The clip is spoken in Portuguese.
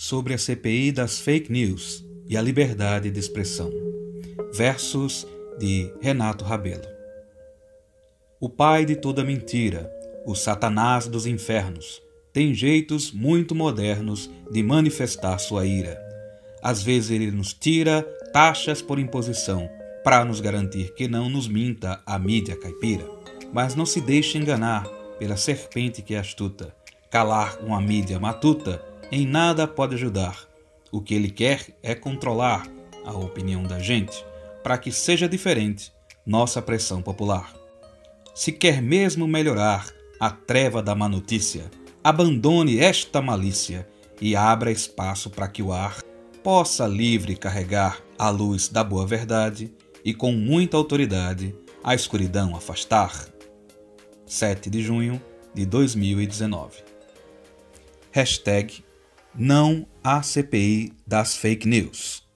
sobre a CPI das fake news e a liberdade de expressão. Versos de Renato Rabelo. O pai de toda mentira, o Satanás dos infernos, tem jeitos muito modernos de manifestar sua ira. Às vezes ele nos tira taxas por imposição, para nos garantir que não nos minta a mídia caipira. Mas não se deixe enganar pela serpente que é astuta. Calar uma mídia matuta em nada pode ajudar. O que ele quer é controlar a opinião da gente, para que seja diferente nossa pressão popular. Se quer mesmo melhorar a treva da má notícia, abandone esta malícia e abra espaço para que o ar possa livre carregar a luz da boa verdade e com muita autoridade a escuridão afastar. 7 de junho de 2019. Hashtag não há CPI das fake news.